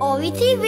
Owie TV.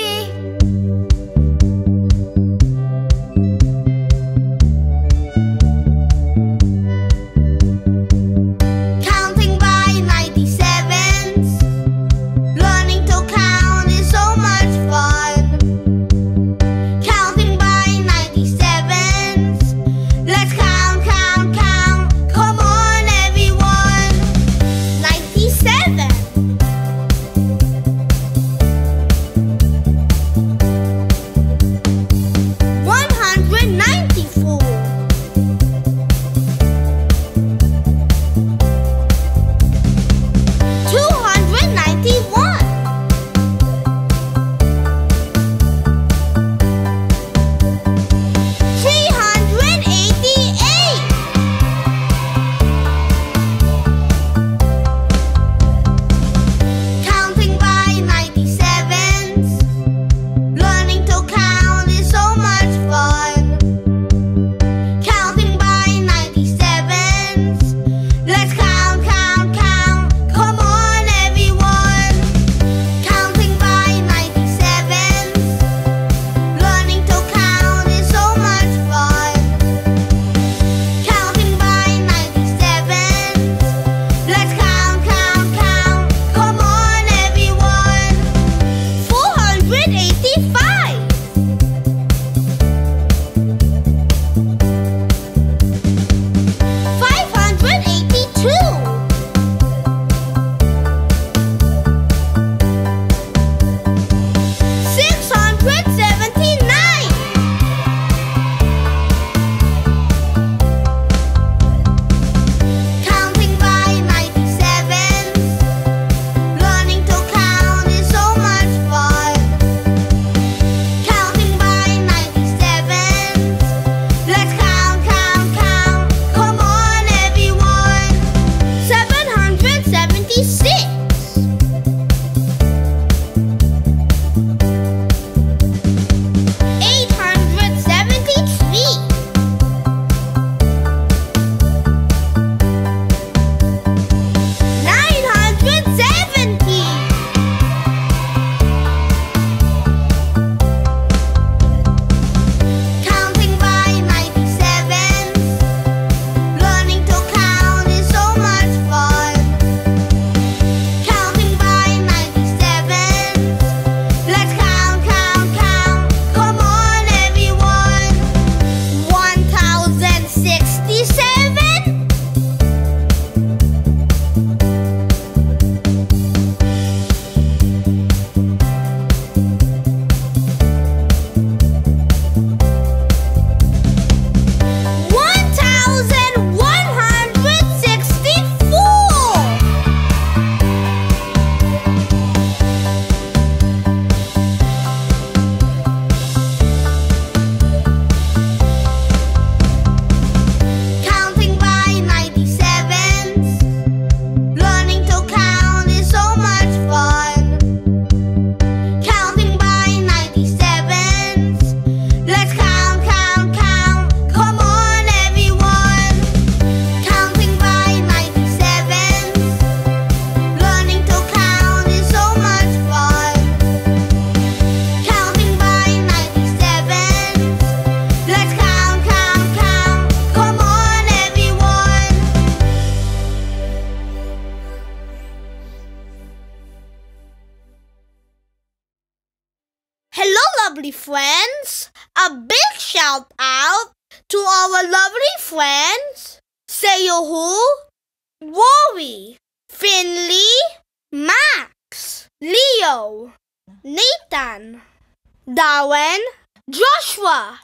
lovely friends. A big shout out to our lovely friends Seyohu, Rory, Finley, Max, Leo, Nathan, Darwin, Joshua,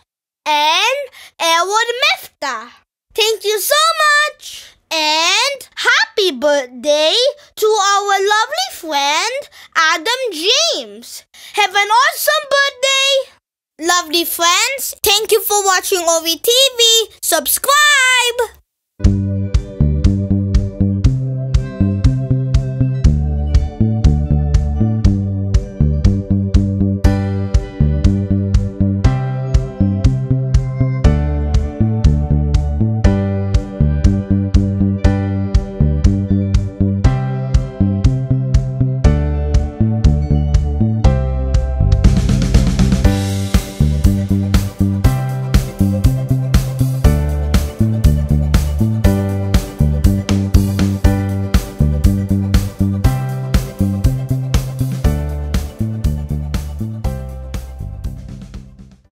and Edward Mifta. Thank you so much! And happy birthday to our lovely friend Adam James. Have an awesome birthday! Lovely friends, thank you for watching Owie TV. Subscribe!